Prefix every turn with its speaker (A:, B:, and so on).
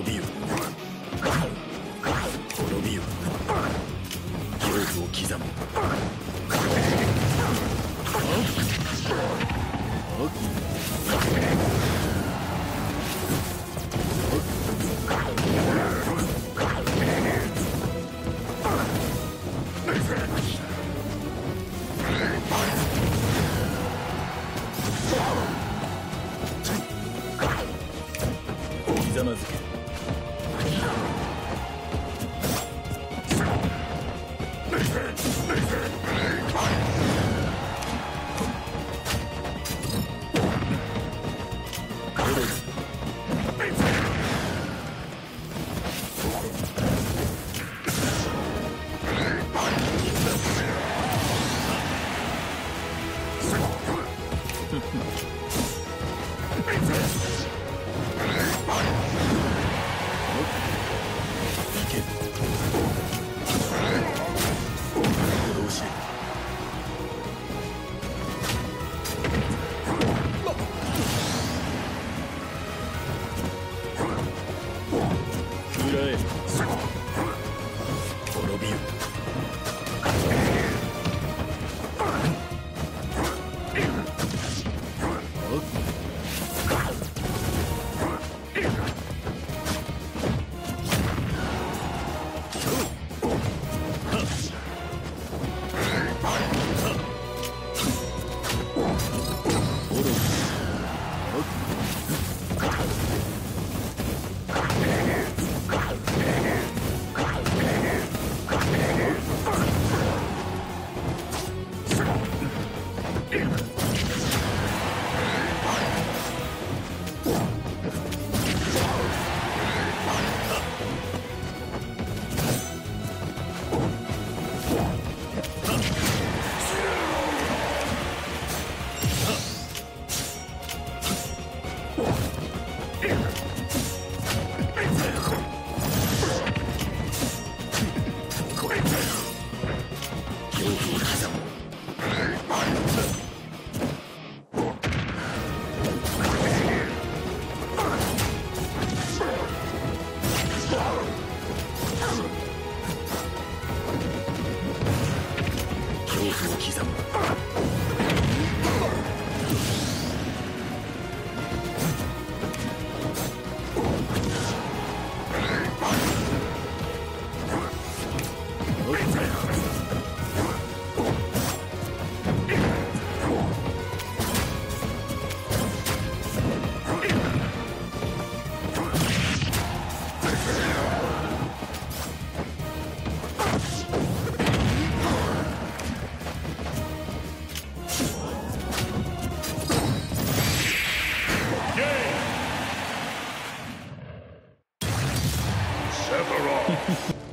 A: 滅びよ滅びよ恐怖を刻む行け行動し食らえ刻む。Azeroth.